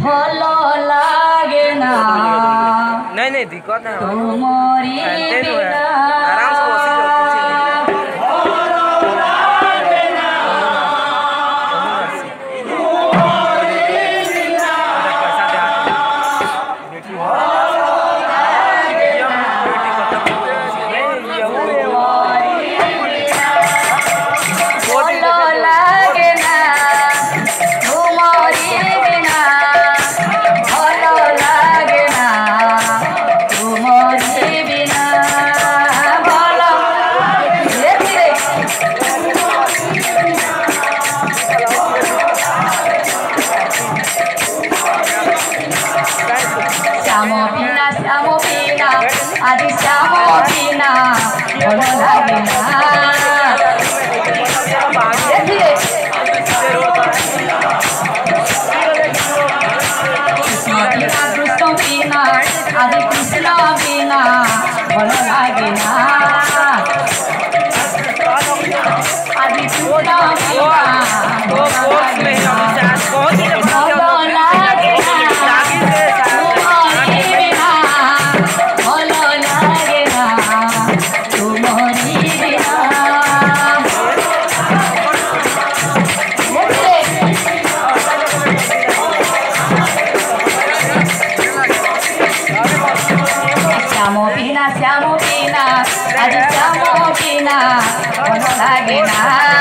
ভালো লাগে না। নাই নাই দিকত না। তোমারি হ্যাঁ, श्याम बीना आदि श्याम बीना बोला बीना देखिए कृष्ण बीना आदि कृष्ण बीना बोला बीना आदि कृष्ण बीना না ভালো লাগে না